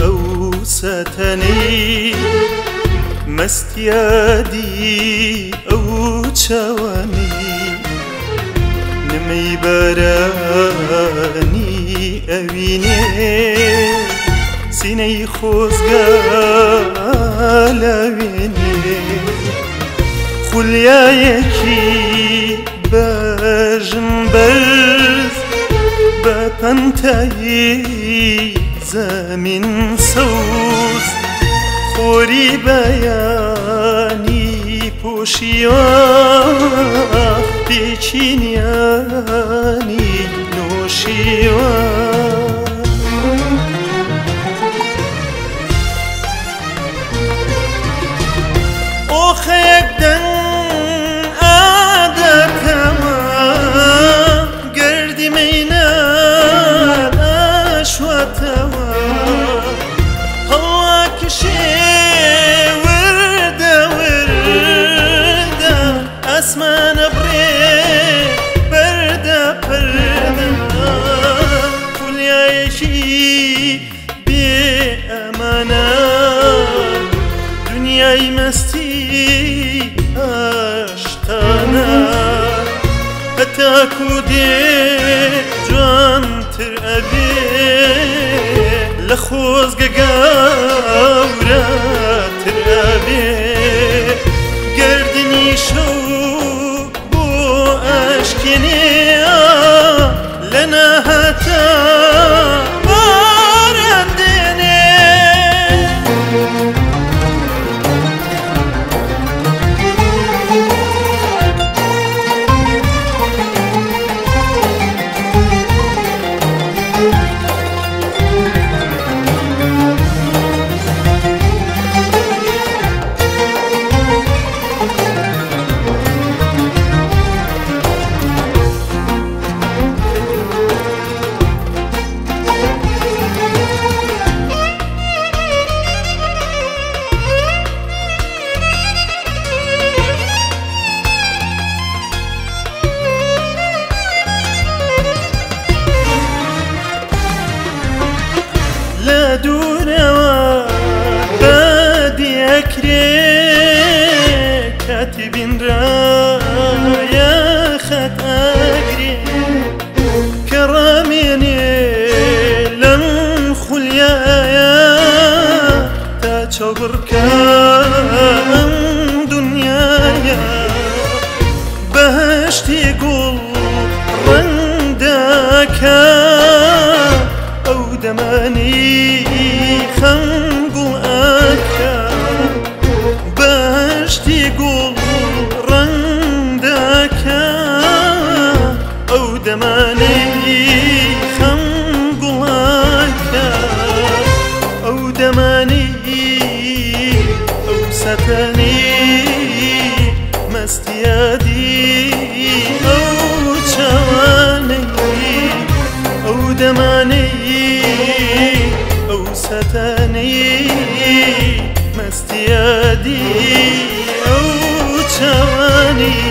ئەو سەتەنی مەستیادی ئەو چاوانی نمەی بەرانی ئەوینێ سینەی خۆزگە لەوێنێ خولیایەکی بەژن بەرز تنتهي زمین سوز خوری بیانی پوشی پوشیان بیچینیانی نوشی Hak mudi can tir evi Lexoz gegavre tir evi. Gerdini şov bu eşkini اشتی گل رندکە ئەو دەمانی خەمگوڵ ئەکە بەشتی أو دماني ئەو دەمانی خەمگوڵەکە ئەو دەمانی ئەو سەتەنی مەستیە دماني أو ستاني مستيادي أو چواني